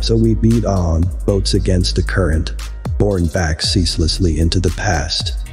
So we beat on, boats against the current, borne back ceaselessly into the past.